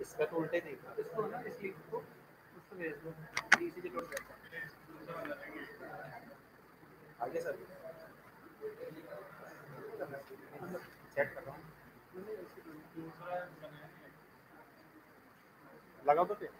इसका तो उल्टे नहीं था इसको ना इस लिंक को उसको भेज दो। इसी के लोड करता आगे सर। चेक कर रहा हूँ। लगाओ तो फिर।